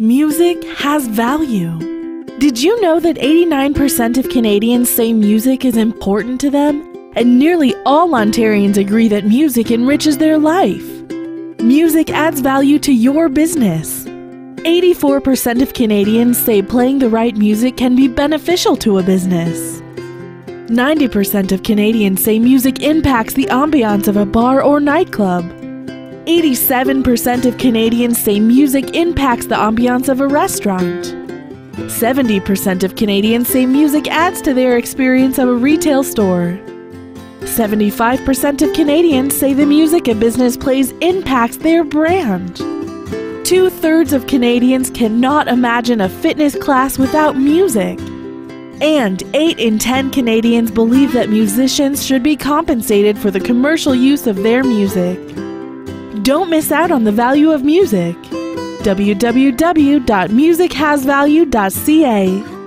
Music has value. Did you know that 89% of Canadians say music is important to them? And nearly all Ontarians agree that music enriches their life. Music adds value to your business. 84% of Canadians say playing the right music can be beneficial to a business. 90% of Canadians say music impacts the ambiance of a bar or nightclub. 87% of Canadians say music impacts the ambiance of a restaurant. 70% of Canadians say music adds to their experience of a retail store. 75% of Canadians say the music a business plays impacts their brand. Two thirds of Canadians cannot imagine a fitness class without music. And 8 in 10 Canadians believe that musicians should be compensated for the commercial use of their music. Don't miss out on the value of music. www.musichasvalue.ca